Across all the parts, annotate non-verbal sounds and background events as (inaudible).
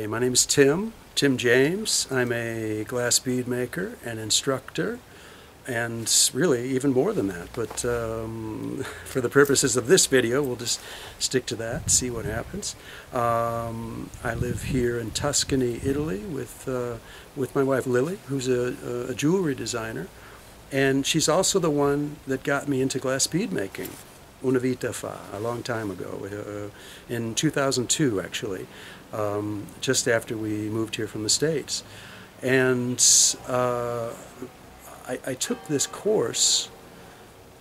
Hi, my name is Tim, Tim James. I'm a glass bead maker and instructor, and really even more than that. But um, (laughs) for the purposes of this video, we'll just stick to that, see what happens. Um, I live here in Tuscany, Italy, with uh, with my wife Lily, who's a, a jewelry designer, and she's also the one that got me into glass bead making una vita fa, a long time ago, uh, in 2002 actually, um, just after we moved here from the States. And uh, I, I, took this course,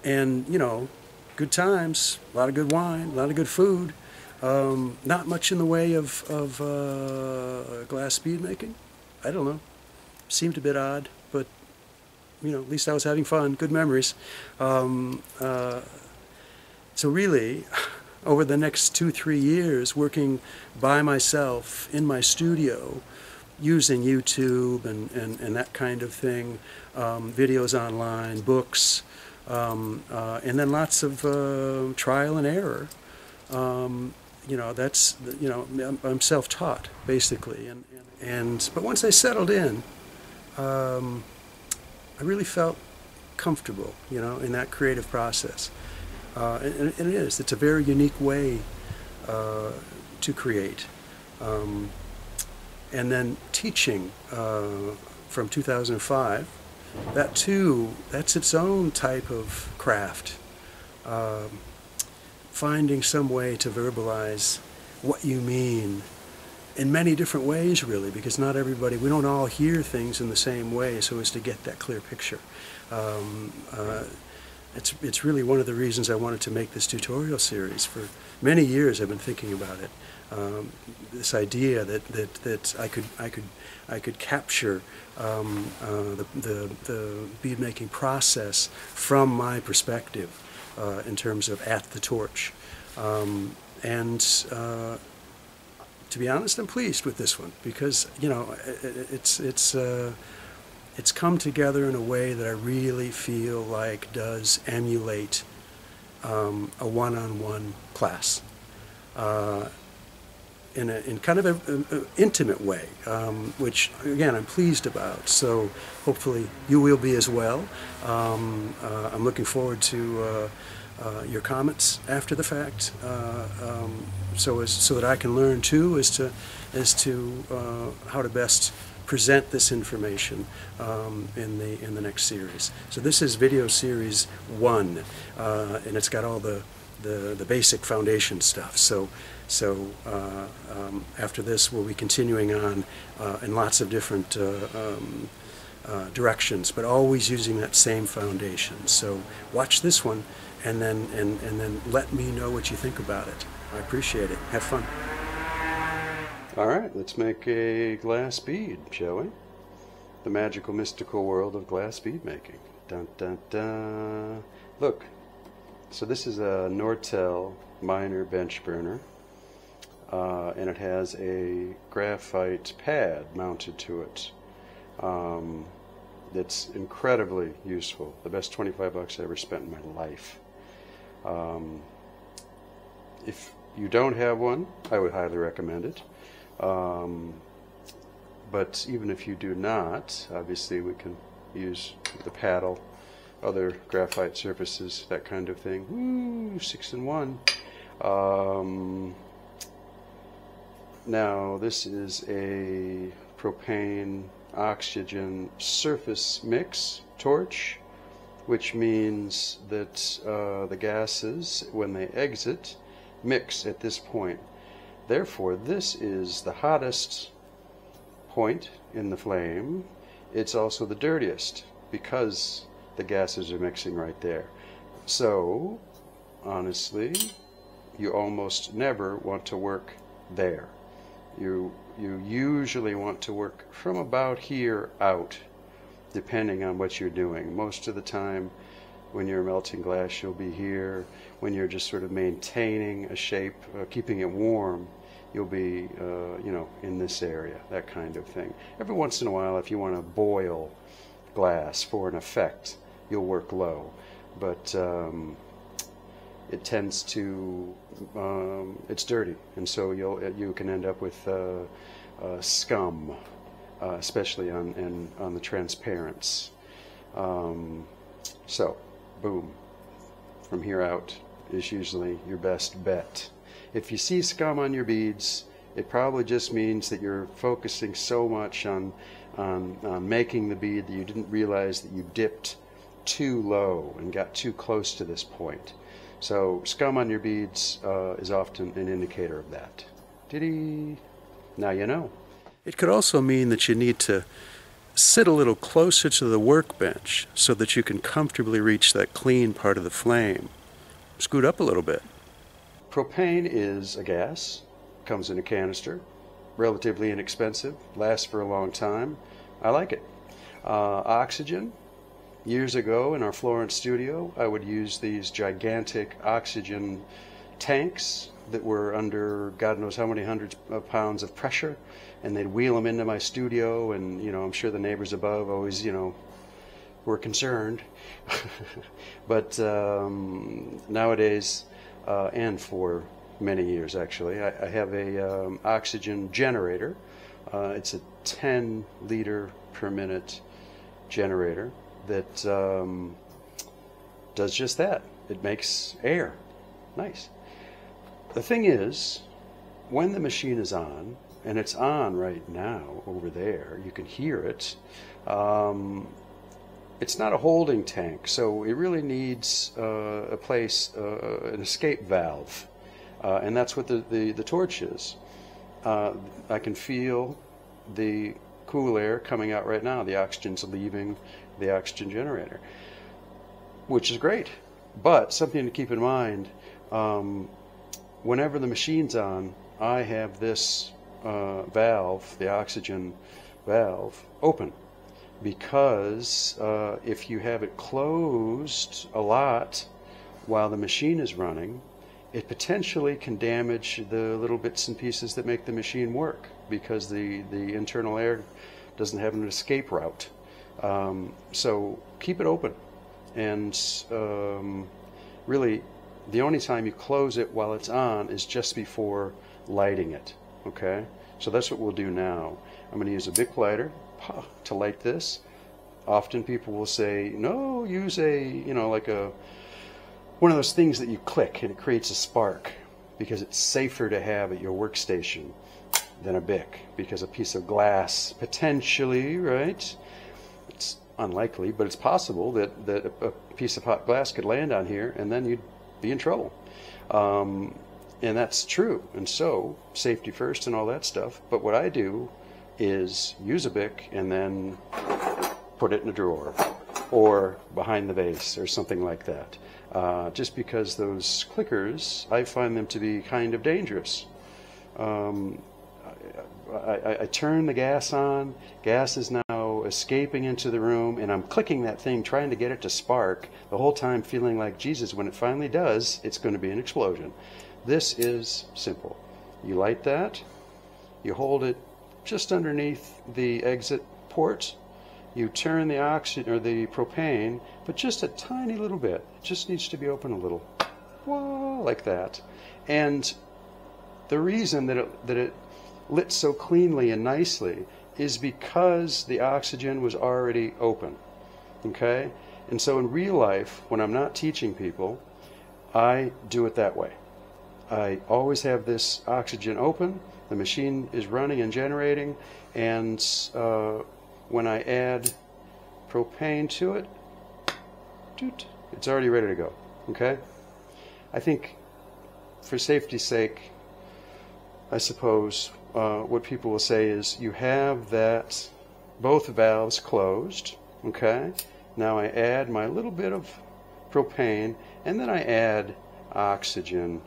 and you know, good times, a lot of good wine, a lot of good food, um, not much in the way of, of uh, glass bead making. I don't know, seemed a bit odd, but you know, at least I was having fun, good memories. Um, uh, so really, (laughs) over the next two, three years, working by myself in my studio, using YouTube and, and, and that kind of thing, um, videos online, books, um, uh, and then lots of uh, trial and error. Um, you know, that's, you know, I'm, self-taught, basically. And, and, but once I settled in, um, I really felt comfortable, you know, in that creative process. Uh, and, and, it is. It's a very unique way uh, to create. Um, and then teaching uh, from 2005, that too, that's its own type of craft. Um, finding some way to verbalize what you mean in many different ways really because not everybody we don't all hear things in the same way so as to get that clear picture um, uh, it's, it's really one of the reasons I wanted to make this tutorial series. For many years I've been thinking about it. Um, this idea that, that, that I could I could I could capture um, uh, the, the, the bead making process from my perspective uh, in terms of at the torch. Um, and uh, to be honest, I'm pleased with this one because you know it, it's it's uh, it's come together in a way that I really feel like does emulate um, a one-on-one class uh, in, a, in kind of an intimate way, um, which again I'm pleased about. So hopefully you will be as well. Um, uh, I'm looking forward to uh, uh your comments after the fact, uh, um, so as so that I can learn too as to as to uh, how to best present this information um, in the in the next series. So this is video series one, uh, and it's got all the, the, the basic foundation stuff. So so uh, um, after this, we'll be continuing on uh, in lots of different. Uh, um, uh, directions, but always using that same foundation. So watch this one, and then and, and then let me know what you think about it. I appreciate it. Have fun. All right, let's make a glass bead, shall we? The magical, mystical world of glass bead making. Dun dun dun. Look, so this is a Nortel minor bench burner, uh, and it has a graphite pad mounted to it. Um, that's incredibly useful. The best 25 bucks I ever spent in my life. Um, if you don't have one, I would highly recommend it. Um, but even if you do not, obviously we can use the paddle, other graphite surfaces, that kind of thing. Woo, six and one. Um, now this is a propane oxygen surface mix torch, which means that uh, the gases, when they exit, mix at this point. Therefore, this is the hottest point in the flame. It's also the dirtiest because the gases are mixing right there. So, honestly, you almost never want to work there. You, you usually want to work from about here out, depending on what you're doing. Most of the time, when you're melting glass, you'll be here. When you're just sort of maintaining a shape, uh, keeping it warm, you'll be, uh, you know, in this area, that kind of thing. Every once in a while, if you want to boil glass for an effect, you'll work low. But um, it tends to, um, it's dirty, and so you'll, you can end up with uh, uh, scum, uh, especially on, in, on the transparents. Um, so, boom. From here out is usually your best bet. If you see scum on your beads, it probably just means that you're focusing so much on, on, on making the bead that you didn't realize that you dipped too low and got too close to this point. So scum on your beads uh, is often an indicator of that. Diddy. Now you know. It could also mean that you need to sit a little closer to the workbench so that you can comfortably reach that clean part of the flame. Scoot up a little bit. Propane is a gas, comes in a canister, relatively inexpensive, lasts for a long time. I like it. Uh, oxygen, years ago in our Florence studio, I would use these gigantic oxygen tanks that were under God knows how many hundreds of pounds of pressure, and they'd wheel them into my studio, and you know I'm sure the neighbors above always you know were concerned, (laughs) but um, nowadays uh, and for many years actually. I, I have a um, oxygen generator. Uh, it's a 10 liter per minute generator that um, does just that. It makes air. Nice. The thing is, when the machine is on, and it's on right now over there, you can hear it. Um, it's not a holding tank, so it really needs uh, a place, uh, an escape valve, uh, and that's what the, the, the torch is. Uh, I can feel the cool air coming out right now. The oxygen's leaving the oxygen generator, which is great. But something to keep in mind um, whenever the machine's on, I have this uh, valve, the oxygen valve, open because uh, if you have it closed a lot while the machine is running, it potentially can damage the little bits and pieces that make the machine work because the, the internal air doesn't have an escape route. Um, so keep it open. And um, really, the only time you close it while it's on is just before lighting it. Okay? So that's what we'll do now. I'm going to use a Bic lighter (laughs) to light this. Often people will say, no, use a, you know, like a, one of those things that you click and it creates a spark because it's safer to have at your workstation than a Bic because a piece of glass potentially, right? It's unlikely, but it's possible that, that a piece of hot glass could land on here and then you'd be in trouble. Um, and that's true. And so, safety first and all that stuff. But what I do is use a Bic and then put it in a drawer or behind the vase or something like that. Uh, just because those clickers, I find them to be kind of dangerous. Um, I, I, I, turn the gas on, gas is now escaping into the room, and I'm clicking that thing trying to get it to spark, the whole time feeling like, Jesus, when it finally does, it's going to be an explosion. This is simple. You light that, you hold it just underneath the exit port, you turn the oxygen or the propane, but just a tiny little bit. It just needs to be open a little. Whoa, like that. And the reason that it, that it lit so cleanly and nicely is because the oxygen was already open. Okay? And so in real life, when I'm not teaching people, I do it that way. I always have this oxygen open, the machine is running and generating, and uh, when I add propane to it, it's already ready to go. Okay? I think for safety's sake, I suppose uh, what people will say is you have that both valves closed. Okay? Now I add my little bit of propane and then I add oxygen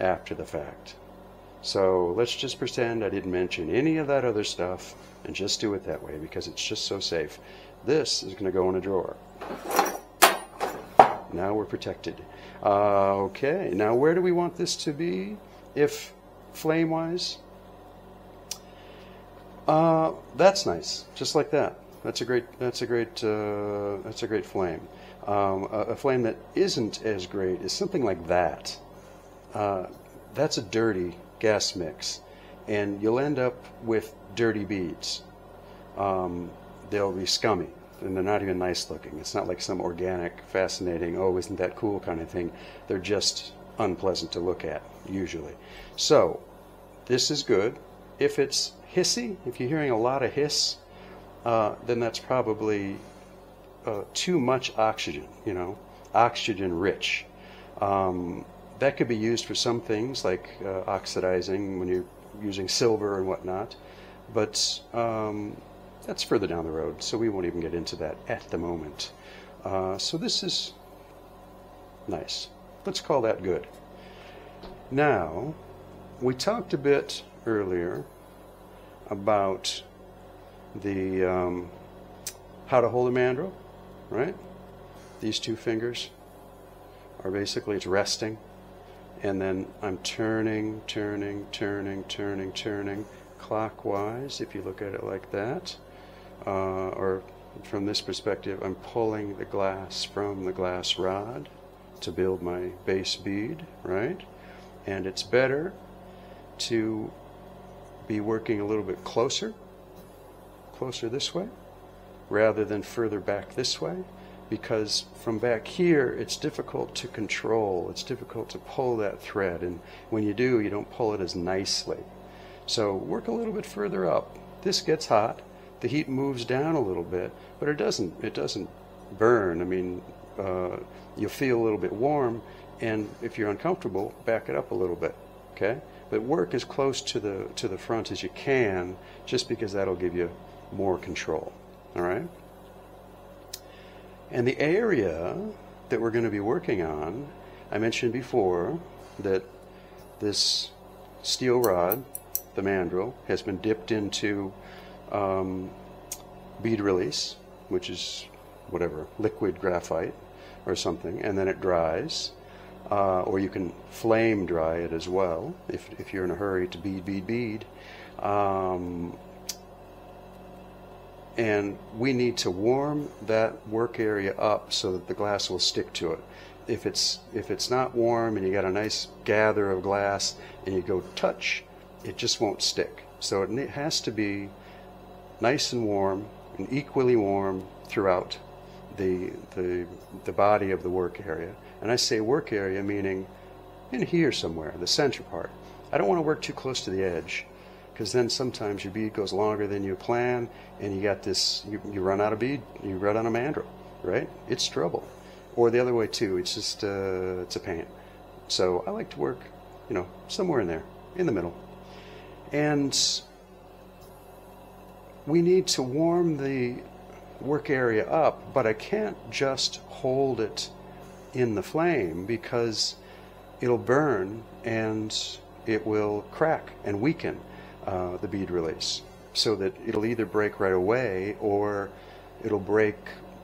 after the fact. So let's just pretend I didn't mention any of that other stuff and just do it that way because it's just so safe. This is going to go in a drawer. Now we're protected. Uh, okay, now where do we want this to be if flame-wise? Uh, that's nice, just like that. That's a great. That's a great. Uh, that's a great flame. Um, a, a, flame that isn't as great is something like that. Uh, that's a dirty gas mix. and you'll end up with dirty beads. Um, they'll be scummy and they're not even nice looking. It's not like some organic, fascinating, oh, isn't that cool kind of thing. They're just unpleasant to look at, usually. So, this is good. If it's hissy, if you're hearing a lot of hiss, uh, then that's probably uh, too much oxygen, you know, oxygen rich. Um, that could be used for some things like uh, oxidizing when you're using silver and whatnot, but um, that's further down the road, so we won't even get into that at the moment. Uh, so this is nice. Let's call that good. Now, we talked a bit earlier about the um, how to hold a mandrel, right? These two fingers are basically it's resting, and then I'm turning, turning, turning, turning, turning clockwise. If you look at it like that, uh, or from this perspective, I'm pulling the glass from the glass rod to build my base bead, right? And it's better to be working a little bit closer, closer this way, rather than further back this way, because from back here it's difficult to control, it's difficult to pull that thread, and when you do, you don't pull it as nicely. So work a little bit further up. This gets hot, the heat moves down a little bit, but it doesn't, it doesn't burn. I mean, uh, you'll feel a little bit warm, and if you're uncomfortable, back it up a little bit, okay? But work as close to the, to the front as you can, just because that'll give you more control, all right? And the area that we're going to be working on, I mentioned before that this steel rod, the mandrel, has been dipped into um, bead release, which is whatever, liquid graphite or something, and then it dries. Uh, or you can flame dry it as well if, if you're in a hurry to bead, bead, bead. Um, and we need to warm that work area up so that the glass will stick to it. If it's if it's not warm and you got a nice gather of glass and you go touch, it just won't stick. So it has to be nice and warm and equally warm throughout the, the, the body of the work area. And I say work area meaning in here somewhere, the center part. I don't want to work too close to the edge because then sometimes your bead goes longer than you plan and you got this, you, you run out of bead, you run out of mandrel, right? It's trouble. Or the other way too, it's just, uh, it's a pain. So I like to work, you know, somewhere in there, in the middle. And we need to warm the work area up, but I can't just hold it in the flame because it'll burn and it will crack and weaken uh, the bead release so that it'll either break right away or it'll break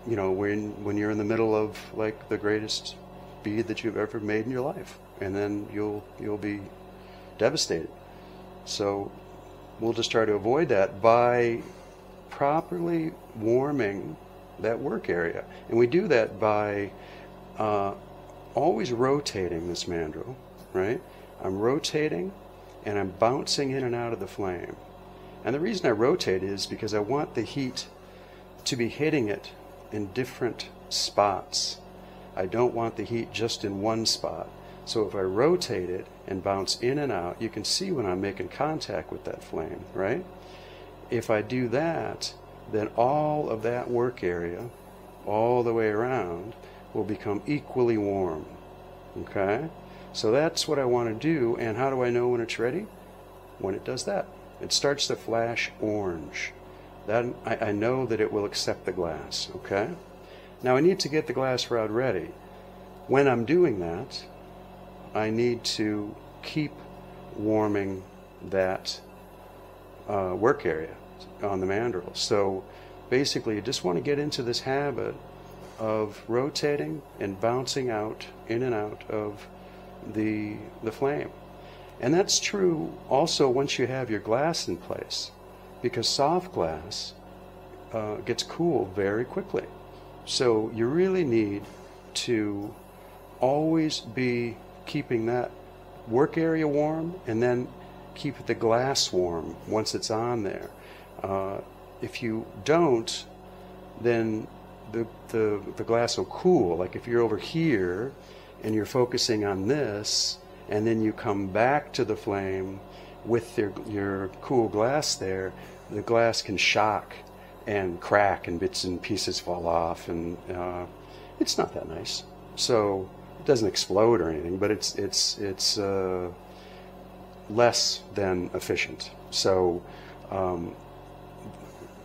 you know when when you're in the middle of like the greatest bead that you've ever made in your life and then you'll you'll be devastated so we'll just try to avoid that by properly warming that work area. And we do that by uh, always rotating this mandrel, right? I'm rotating and I'm bouncing in and out of the flame. And the reason I rotate is because I want the heat to be hitting it in different spots. I don't want the heat just in one spot. So if I rotate it and bounce in and out, you can see when I'm making contact with that flame, right? If I do that, then all of that work area, all the way around, will become equally warm. Okay? So that's what I want to do, and how do I know when it's ready? When it does that. It starts to flash orange. That I, I know that it will accept the glass, okay? Now I need to get the glass rod ready. When I'm doing that, I need to keep warming that uh, work area on the mandrel. So basically, you just want to get into this habit of rotating and bouncing out, in and out of the, the flame. And that's true also once you have your glass in place, because soft glass uh, gets cool very quickly. So you really need to always be keeping that work area warm and then keep the glass warm once it's on there. Uh, if you don't, then the, the, the glass will cool. Like if you're over here and you're focusing on this, and then you come back to the flame with your, your cool glass there, the glass can shock and crack and bits and pieces fall off and uh, it's not that nice. So it doesn't explode or anything, but it's it's it's uh, less than efficient. So um,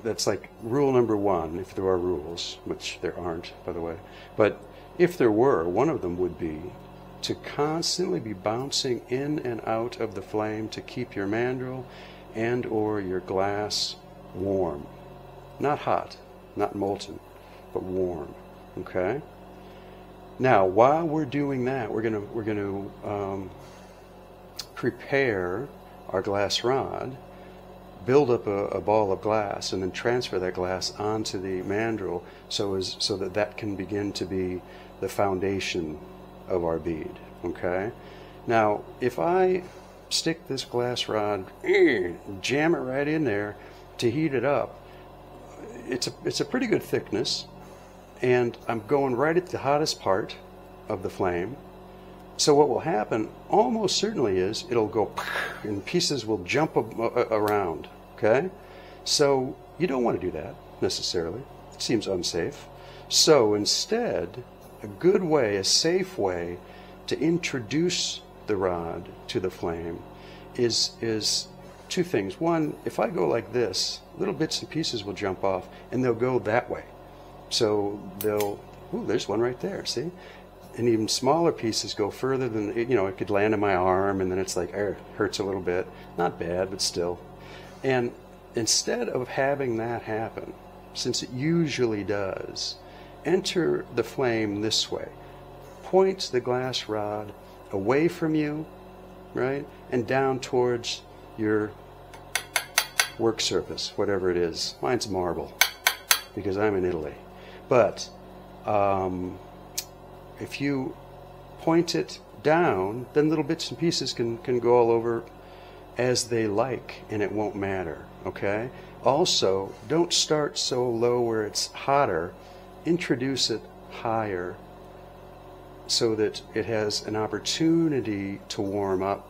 that's like rule number one, if there are rules, which there aren't, by the way. But if there were, one of them would be to constantly be bouncing in and out of the flame to keep your mandrel and or your glass warm. Not hot, not molten, but warm. Okay? Now, while we're doing that, we're gonna we're gonna um, prepare our glass rod, build up a, a, ball of glass, and then transfer that glass onto the mandrel so, as, so that that can begin to be the foundation of our bead. Okay? Now, if I stick this glass rod, (clears throat) jam it right in there to heat it up, it's a, it's a pretty good thickness, and I'm going right at the hottest part of the flame. So what will happen almost certainly is it'll go (clears throat) and pieces will jump around, okay? So you don't want to do that necessarily. It seems unsafe. So instead, a good way, a safe way to introduce the rod to the flame is, is two things. One, if I go like this, little bits and pieces will jump off and they'll go that way. So they'll, ooh, there's one right there, see? And even smaller pieces go further than, you know, it could land on my arm and then it's like, er, hurts a little bit. Not bad, but still. And instead of having that happen, since it usually does, enter the flame this way. Point the glass rod away from you, right, and down towards your work surface, whatever it is. Mine's marble because I'm in Italy. But um, if you point it down, then little bits and pieces can, can go all over as they like and it won't matter, okay? Also, don't start so low where it's hotter introduce it higher so that it has an opportunity to warm up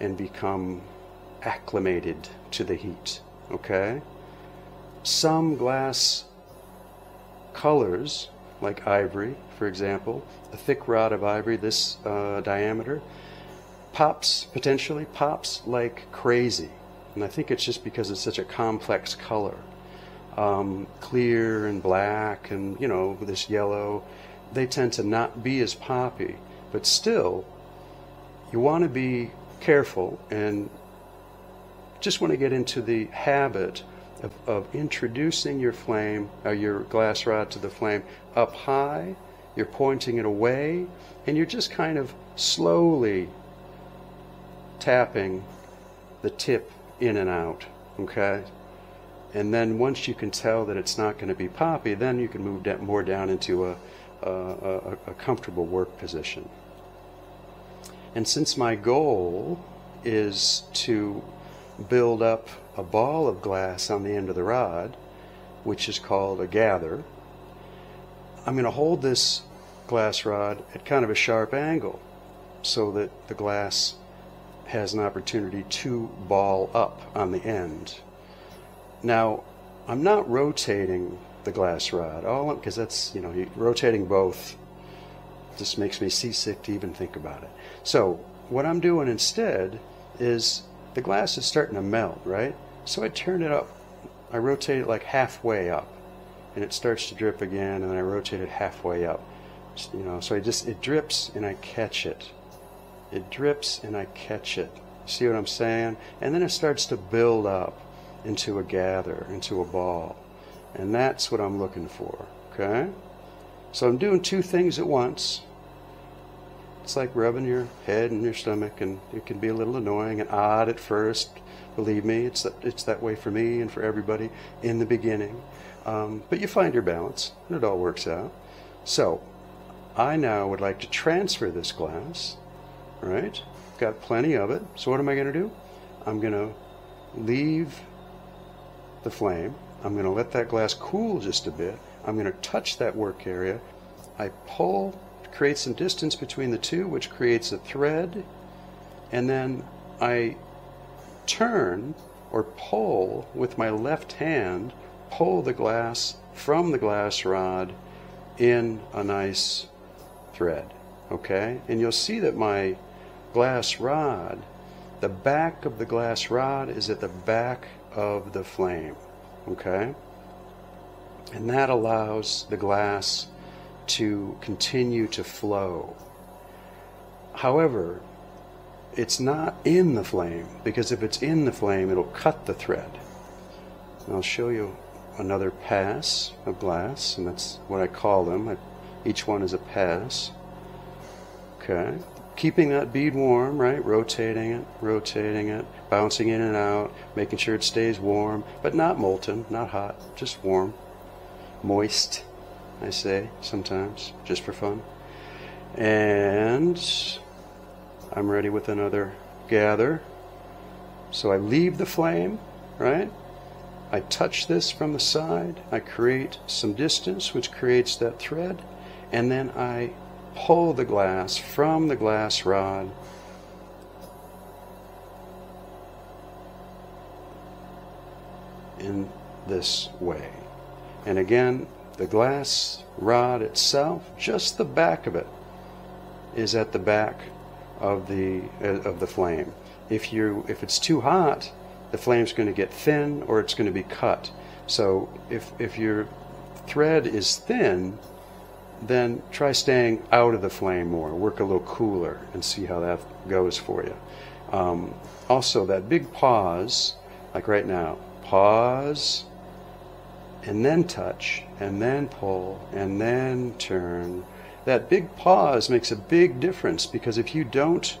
and become acclimated to the heat. Okay? Some glass colors, like ivory, for example, a thick rod of ivory this uh, diameter, pops, potentially pops like crazy. And I think it's just because it's such a complex color um, clear and black and, you know, this yellow, they tend to not be as poppy. But still, you want to be careful and just want to get into the habit of, of introducing your flame, or uh, your glass rod to the flame up high. You're pointing it away, and you're just kind of slowly tapping the tip in and out. Okay? And then once you can tell that it's not going to be poppy, then you can move that more down into a, a, a, a comfortable work position. And since my goal is to build up a ball of glass on the end of the rod, which is called a gather, I'm going to hold this glass rod at kind of a sharp angle so that the glass has an opportunity to ball up on the end. Now, I'm not rotating the glass rod, all because that's, you know, rotating both just makes me seasick to even think about it. So, what I'm doing instead is the glass is starting to melt, right? So I turn it up. I rotate it like halfway up, and it starts to drip again, and then I rotate it halfway up. You know, so I just it drips and I catch it. It drips and I catch it. See what I'm saying? And then it starts to build up into a gather, into a ball. And that's what I'm looking for, okay? So I'm doing two things at once. It's like rubbing your head and your stomach, and it can be a little annoying and odd at first. Believe me, it's that, it's that way for me and for everybody in the beginning. Um, but you find your balance, and it all works out. So I now would like to transfer this glass, right? Got plenty of it. So what am I going to do? I'm going to leave the flame. I'm going to let that glass cool just a bit. I'm going to touch that work area. I pull, create some distance between the two, which creates a thread. And then I turn or pull with my left hand, pull the glass from the glass rod in a nice thread. Okay? And you'll see that my glass rod, the back of the glass rod is at the back of the flame. Okay? And that allows the glass to continue to flow. However, it's not in the flame because if it's in the flame, it'll cut the thread. And I'll show you another pass of glass, and that's what I call them. I, each one is a pass. Okay. Keeping that bead warm, right? Rotating it, rotating it, bouncing in and out, making sure it stays warm, but not molten, not hot, just warm. Moist, I say sometimes, just for fun. And I'm ready with another gather. So I leave the flame, right? I touch this from the side. I create some distance, which creates that thread. And then I pull the glass from the glass rod in this way. And again, the glass rod itself, just the back of it, is at the back of the uh, of the flame. If you if it's too hot, the flame's going to get thin or it's going to be cut. So if if your thread is thin, then try staying out of the flame more. Work a little cooler and see how that goes for you. Um, also, that big pause, like right now, pause, and then touch, and then pull, and then turn, that big pause makes a big difference because if you don't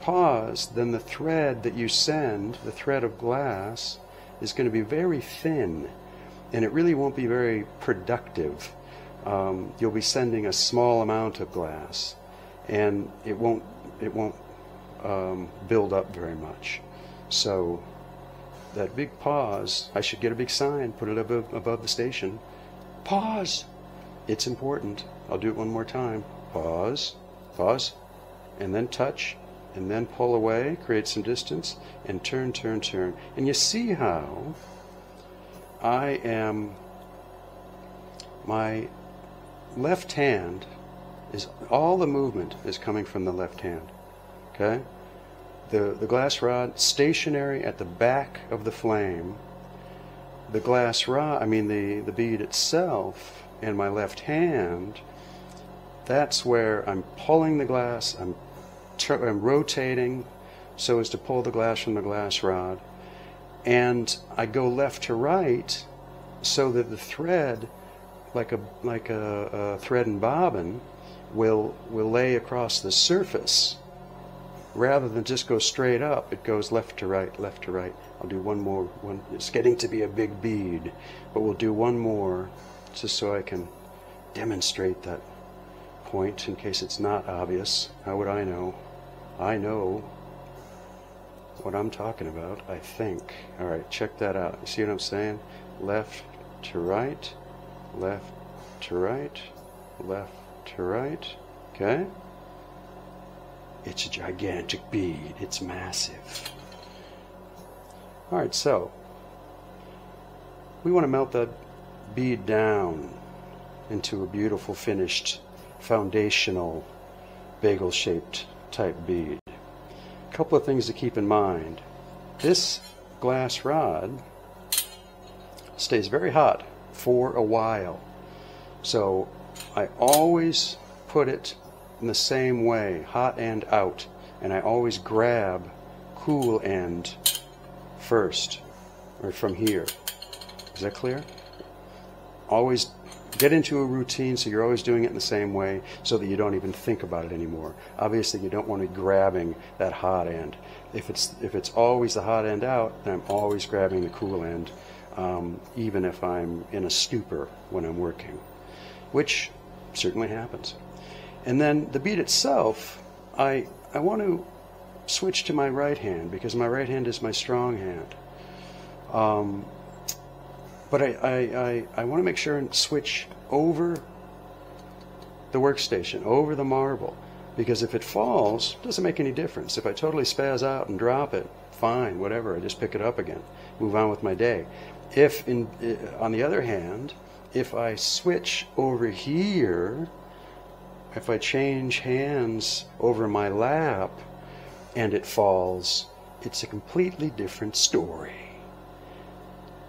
pause, then the thread that you send, the thread of glass, is going to be very thin and it really won't be very productive. Um, you'll be sending a small amount of glass and it won't, it won't um, build up very much. So that big pause, I should get a big sign, put it above, above the station. Pause! It's important. I'll do it one more time. Pause, pause, and then touch, and then pull away, create some distance, and turn, turn, turn. And you see how I am, my left hand is, all the movement is coming from the left hand. Okay? The, the glass rod stationary at the back of the flame. The glass rod, I mean the, the bead itself in my left hand, that's where I'm pulling the glass, I'm, I'm rotating so as to pull the glass from the glass rod. And I go left to right so that the thread, like a, like a, a thread and bobbin, will, will lay across the surface. Rather than just go straight up, it goes left to right, left to right. I'll do one more. One, it's getting to be a big bead, but we'll do one more just so I can demonstrate that point in case it's not obvious. How would I know? I know what I'm talking about, I think. All right, check that out. You see what I'm saying? Left to right, left to right, left to right. Okay? It's a gigantic bead. It's massive. All right, so we want to melt that bead down into a beautiful finished foundational bagel shaped type bead. A couple of things to keep in mind. This glass rod stays very hot for a while. So I always put it in the same way, hot end out, and I always grab cool end first, or from here. Is that clear? always get into a routine so you're always doing it in the same way so that you don't even think about it anymore. Obviously, you don't want to be grabbing that hot end. If it's if it's always the hot end out, then I'm always grabbing the cool end, um, even if I'm in a stupor when I'm working, which certainly happens. And then the bead itself, I I want to switch to my right hand because my right hand is my strong hand. Um, but I, I, I, I want to make sure and switch over the workstation, over the marble. Because if it falls, it doesn't make any difference. If I totally spaz out and drop it, fine, whatever. I just pick it up again, move on with my day. If, in, uh, on the other hand, if I switch over here, if I change hands over my lap and it falls, it's a completely different story.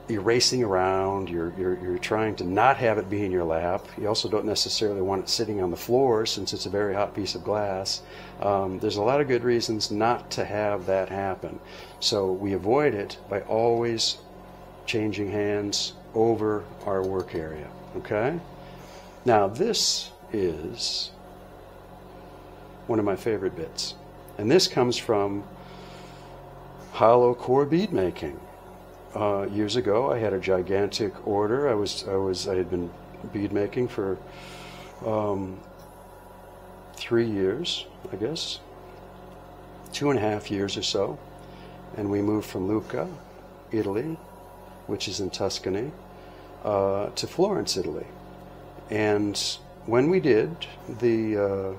You're racing around, you're, you're, you're trying to not have it be in your lap. You also don't necessarily want it sitting on the floor since it's a very hot piece of glass. Um, there's a lot of good reasons not to have that happen. So we avoid it by always changing hands over our work area. Okay? Now, this is one of my favorite bits. And this comes from hollow core bead making. Uh, years ago, I had a gigantic order. I was, I was, I had been bead making for um, three years, I guess, two and a half years or so, and we moved from Lucca, Italy, which is in Tuscany, uh, to Florence, Italy. And when we did, the uh,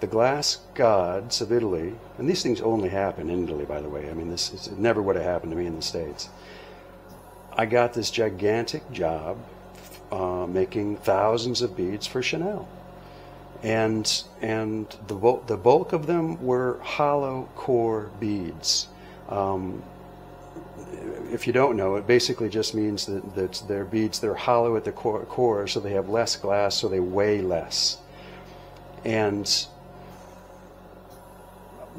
the glass gods of Italy, and these things only happen in Italy, by the way. I mean, this is, it never would have happened to me in the States. I got this gigantic job uh, making thousands of beads for Chanel. And, and the, the bulk of them were hollow core beads. Um, if you don't know, it basically just means that, that they're beads they're hollow at the core, core, so they have less glass, so they weigh less. And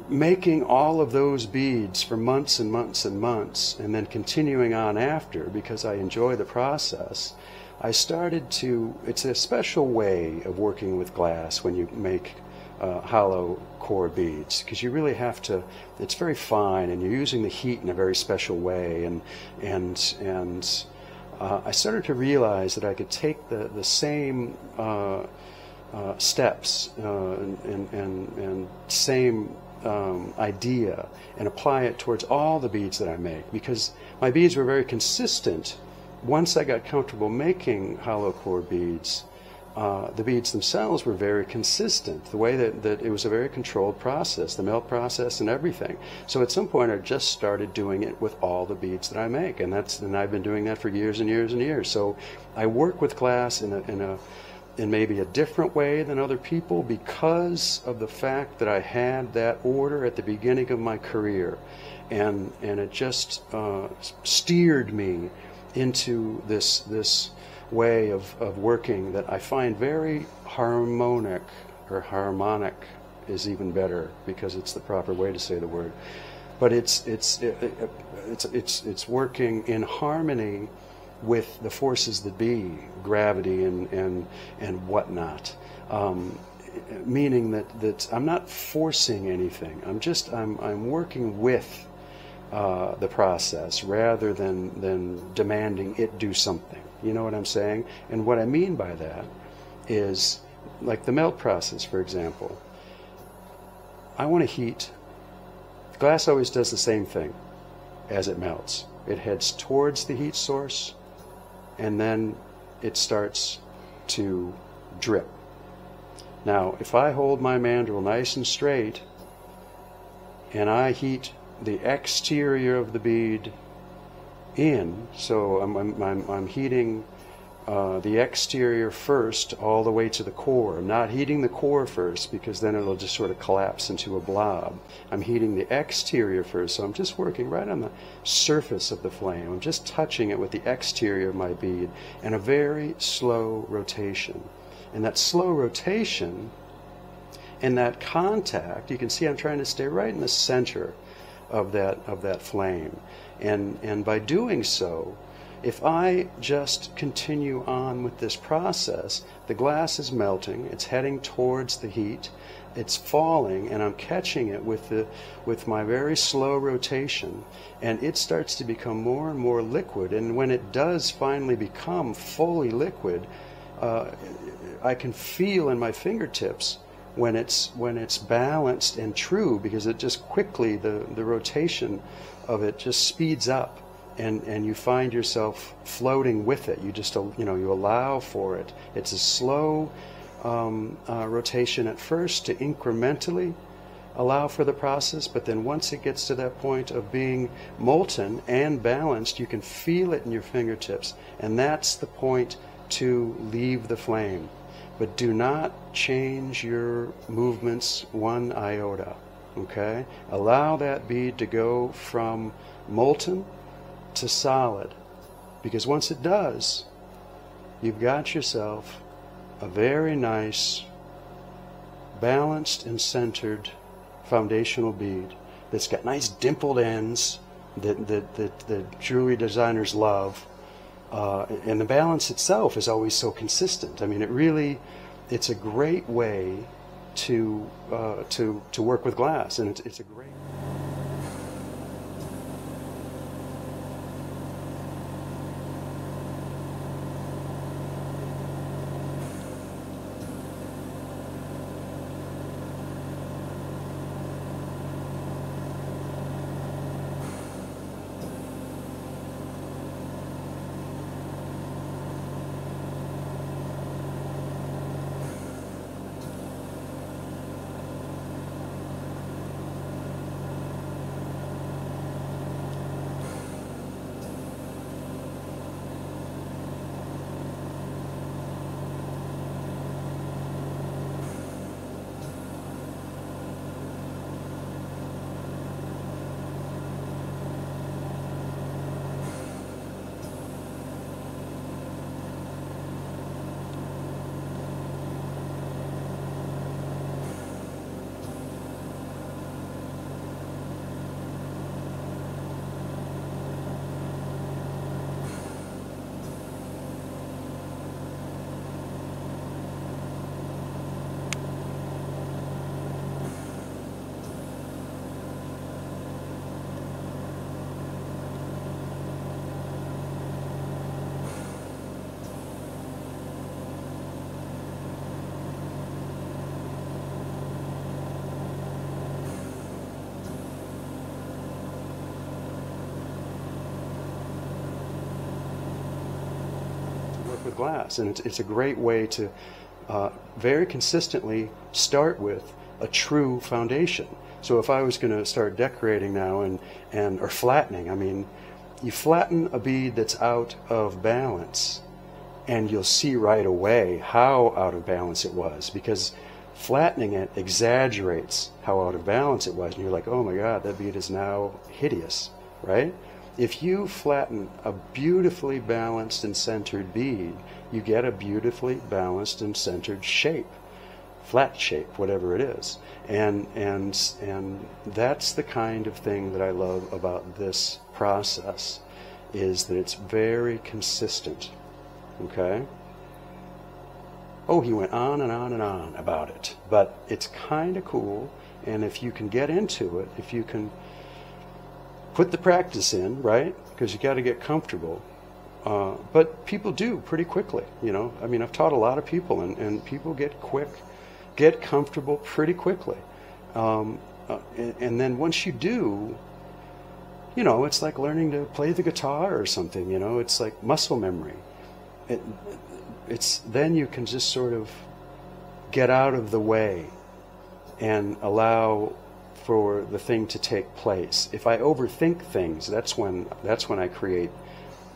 making all of those beads for months and months and months, and then continuing on after because I enjoy the process, I started to. It's a special way of working with glass when you make uh, hollow core beads because you really have to. It's very fine, and you're using the heat in a very special way, and and and. Uh, I started to realize that I could take the the same uh, uh steps uh, and, and, and, and same um, idea and apply it towards all the beads that I make because my beads were very consistent. Once I got comfortable making hollow core beads, uh, the beads themselves were very consistent. The way that, that it was a very controlled process, the melt process and everything. So at some point I just started doing it with all the beads that I make, and that's and I've been doing that for years and years and years. So I work with glass in a, in a in maybe a different way than other people because of the fact that I had that order at the beginning of my career. And, and it just uh, steered me into this, this way of, of working that I find very harmonic, or harmonic is even better because it's the proper way to say the word. But it's, it's, it, it, it's, it's, it's working in harmony with the forces that be, gravity and, and, and whatnot. Um, meaning that, that I'm not forcing anything. I'm just, I'm, I'm working with uh, the process rather than, than demanding it do something. You know what I'm saying? And what I mean by that is, like the melt process, for example. I want to heat. Glass always does the same thing as it melts. It heads towards the heat source and then it starts to drip. Now, if I hold my mandrel nice and straight and I heat the exterior of the bead in, so I'm, I'm, I'm, heating uh, the exterior first all the way to the core. I'm not heating the core first because then it'll just sort of collapse into a blob. I'm heating the exterior first, so I'm just working right on the surface of the flame. I'm just touching it with the exterior of my bead and a very slow rotation. And that slow rotation and that contact, you can see I'm trying to stay right in the center of that of that flame. And and by doing so, if I just continue on with this process, the glass is melting, it's heading towards the heat, it's falling, and I'm catching it with, the, with my very slow rotation, and it starts to become more and more liquid. And when it does finally become fully liquid, uh, I can feel in my fingertips when it's when it's balanced and true because it just quickly the the rotation of it just speeds up and and you find yourself floating with it. You just you know you allow for it. It's a slow um, uh, rotation at first to incrementally allow for the process but then once it gets to that point of being molten and balanced you can feel it in your fingertips and that's the point to leave the flame but do not change your movements one iota. Okay? Allow that bead to go from molten to solid. Because once it does, you've got yourself a very nice, balanced and centered foundational bead that's got nice dimpled ends that, that, that, that jewelry designers love uh, and the balance itself is always so consistent. I mean, it really, it's a great way to uh, to to work with glass, and it's, it's a great. with glass. And it's, it's a great way to uh, very consistently start with a true foundation. So if I was going to start decorating now and, and or flattening, I mean, you flatten a bead that's out of balance and you'll see right away how out of balance it was because flattening it exaggerates how out of balance it was and you're like oh my god that bead is now hideous right if you flatten a beautifully balanced and centered bead, you get a beautifully balanced and centered shape, flat shape, whatever it is. And, and, and that's the kind of thing that I love about this process is that it's very consistent. Okay? Oh, he went on and on and on about it. But it's kind of cool. And if you can get into it, if you can put the practice in, right? Because you got to get comfortable. Uh, but people do pretty quickly, you know. I mean, I've taught a lot of people, and, and people get quick, get comfortable pretty quickly. Um, uh, and, and, then once you do, you know, it's like learning to play the guitar or something. You know, it's like muscle memory. It, it's then you can just sort of get out of the way and allow for the thing to take place. If I overthink things, that's when that's when I create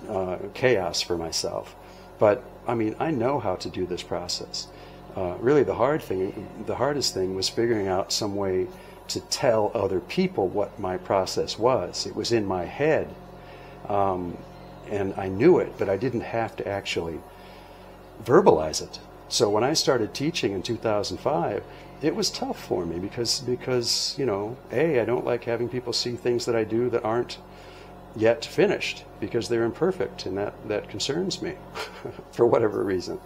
uh, chaos for myself. But I mean, I know how to do this process. Uh, really, the hard thing, the hardest thing, was figuring out some way to tell other people what my process was. It was in my head, um, and I knew it, but I didn't have to actually verbalize it. So when I started teaching in 2005, it was tough for me because because you know a I don't like having people see things that I do that aren't yet finished because they're imperfect and that that concerns me (laughs) for whatever reason.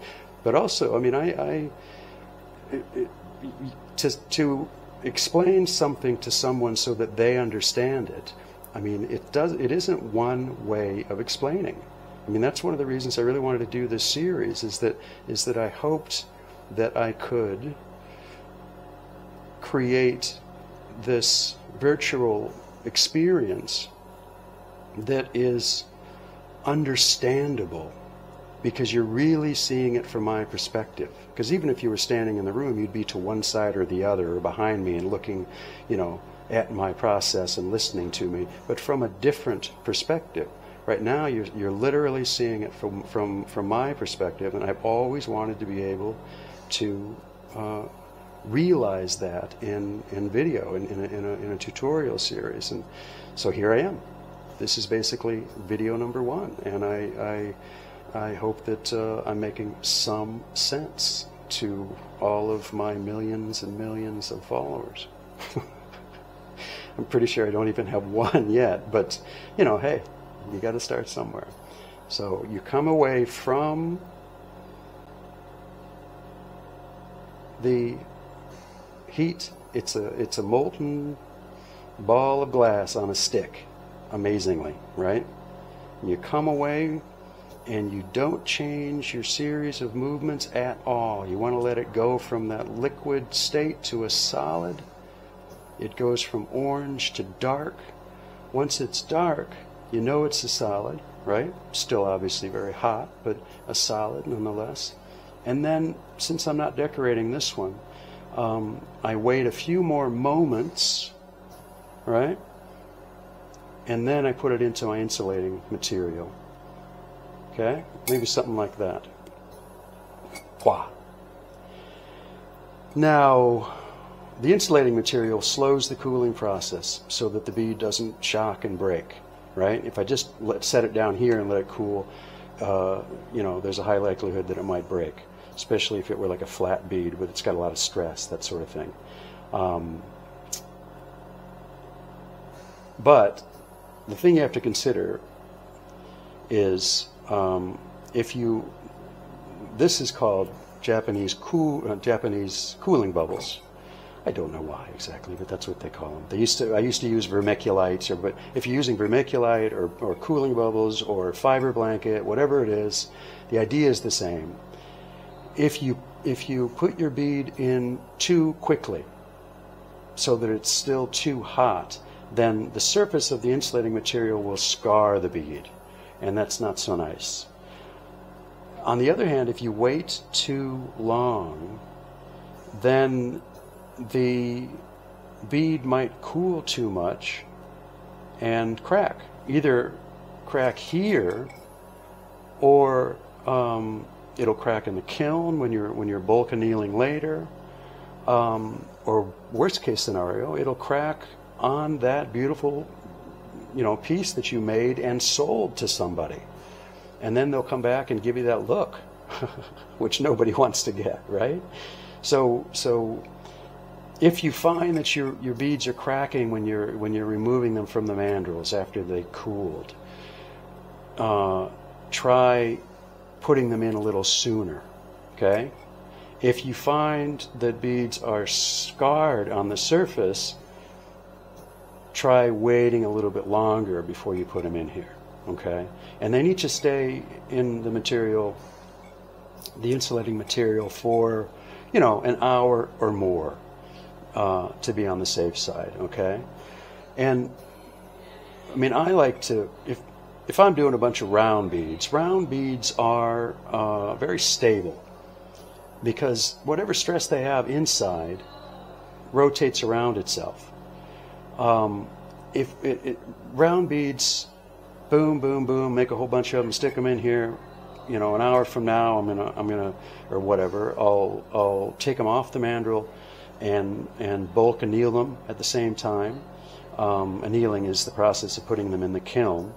But also I mean I, I it, it, to to explain something to someone so that they understand it I mean it does it isn't one way of explaining I mean that's one of the reasons I really wanted to do this series is that is that I hoped that I could create this virtual experience that is understandable because you're really seeing it from my perspective. Because even if you were standing in the room, you'd be to one side or the other or behind me and looking, you know, at my process and listening to me, but from a different perspective. Right now, you're, you're literally seeing it from, from, from my perspective, and I've always wanted to be able to uh, realize that in, in video, in, in, a, in, a, in a tutorial series. And so here I am. This is basically video number one, and I, I, I hope that uh, I'm making some sense to all of my millions and millions of followers. (laughs) I'm pretty sure I don't even have one yet, but you know, hey, you got to start somewhere. So you come away from the heat. It's a it's a molten ball of glass on a stick, amazingly, right? You come away and you don't change your series of movements at all. You want to let it go from that liquid state to a solid. It goes from orange to dark. Once it's dark, you know it's a solid, right? Still obviously very hot, but a solid nonetheless. And then, since I'm not decorating this one, um, I wait a few more moments, right? And then I put it into my insulating material. Okay? Maybe something like that. Wah. Now, the insulating material slows the cooling process so that the bead doesn't shock and break, right? If I just let, set it down here and let it cool, uh, you know, there's a high likelihood that it might break, especially if it were like a flat bead, but it's got a lot of stress, that sort of thing. Um, but the thing you have to consider is um, if you, this is called Japanese cool, uh, Japanese cooling bubbles I don't know why exactly, but that's what they call them. They used to. I used to use vermiculites, or but if you're using vermiculite or, or cooling bubbles or fiber blanket, whatever it is, the idea is the same. If you if you put your bead in too quickly, so that it's still too hot, then the surface of the insulating material will scar the bead, and that's not so nice. On the other hand, if you wait too long, then the bead might cool too much and crack. Either crack here or um, it'll crack in the kiln when you're when you're bulk annealing later. Um, or worst case scenario, it'll crack on that beautiful you know piece that you made and sold to somebody. And then they'll come back and give you that look, (laughs) which nobody (laughs) wants to get, right? So so if you find that your, your beads are cracking when you're, when you're removing them from the mandrels after they cooled, uh, try putting them in a little sooner. Okay? If you find that beads are scarred on the surface, try waiting a little bit longer before you put them in here. Okay? And they need to stay in the material, the insulating material, for, you know, an hour or more uh, to be on the safe side. Okay, and I mean I like to if if I'm doing a bunch of round beads, round beads are uh, very stable because whatever stress they have inside rotates around itself. Um, if it, it, round beads, boom, boom, boom, make a whole bunch of them, stick them in here. You know, an hour from now, I'm gonna, I'm gonna, or whatever, I'll, I'll take them off the mandrel, and, and bulk anneal them at the same time. Um, annealing is the process of putting them in the kiln,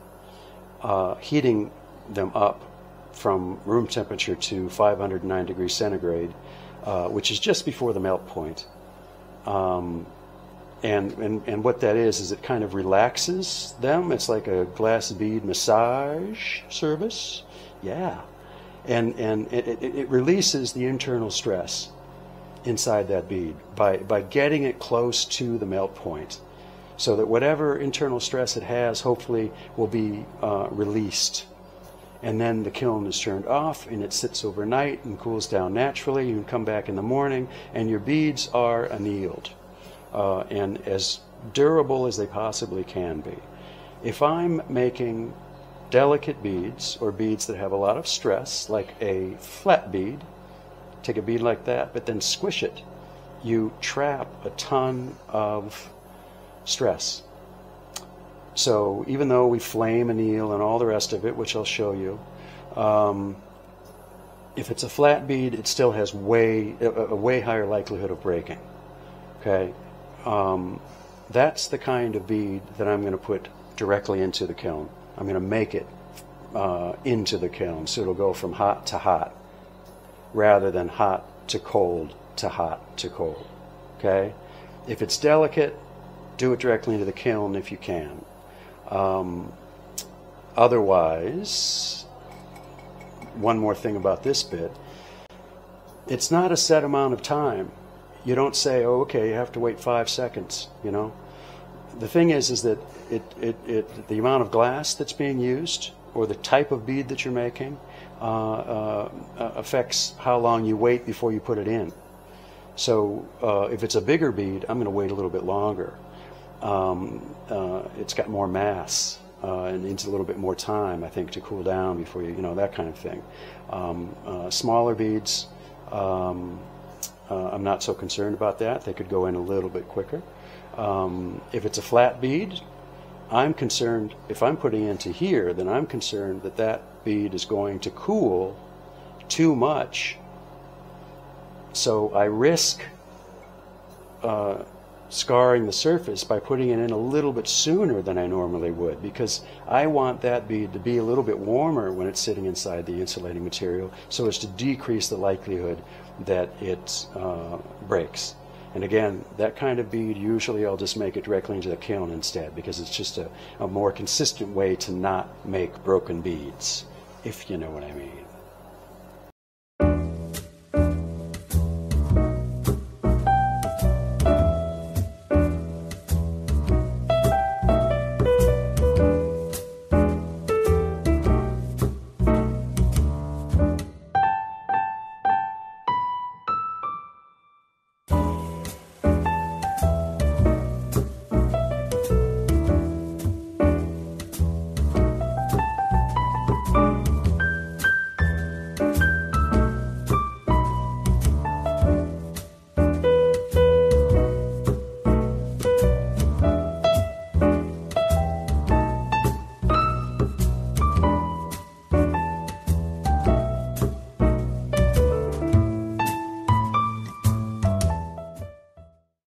uh, heating them up from room temperature to 509 degrees centigrade, uh, which is just before the melt point. Um, and, and, and what that is, is it kind of relaxes them. It's like a glass bead massage service. Yeah. And, and it, it, it releases the internal stress inside that bead by, by getting it close to the melt point so that whatever internal stress it has hopefully will be uh, released. And then the kiln is turned off and it sits overnight and cools down naturally. You can come back in the morning and your beads are annealed. uh, and as durable as they possibly can be. If I'm making delicate beads or beads that have a lot of stress, like a flat bead, take a bead like that, but then squish it, you trap a ton of stress. So even though we flame anneal and all the rest of it, which I'll show you, um, if it's a flat bead, it still has way a, way higher likelihood of breaking. Okay, um, that's the kind of bead that I'm going to put directly into the kiln. I'm going to make it uh, into the kiln, so it'll go from hot to hot, rather than hot to cold to hot to cold. Okay, if it's delicate, do it directly into the kiln if you can. Um, otherwise, one more thing about this bit. It's not a set amount of time. You don't say, oh, okay, you have to wait five seconds, you know. The thing is, is that it, it, it, the amount of glass that's being used or the type of bead that you're making affects how long you wait before you put it in. So uh, if it's a bigger bead, I'm going to wait a little bit longer. Um, uh, it's got more mass uh, and needs a little bit more time, I think, to cool down before you, you know, that kind of thing. Um, uh, smaller beads, um, uh, I'm not so concerned about that. They could go in a little bit quicker. Um, if it's a flat bead, I'm concerned, if I'm putting into here, then I'm concerned that that bead is going to cool too much. So I risk uh, scarring the surface by putting it in a little bit sooner than I normally would because I want that bead to be a little bit warmer when it's sitting inside the insulating material so as to decrease the likelihood that it uh, breaks. And again, that kind of bead, usually I'll just make it directly into the kiln instead because it's just a, a more consistent way to not make broken beads, if you know what I mean.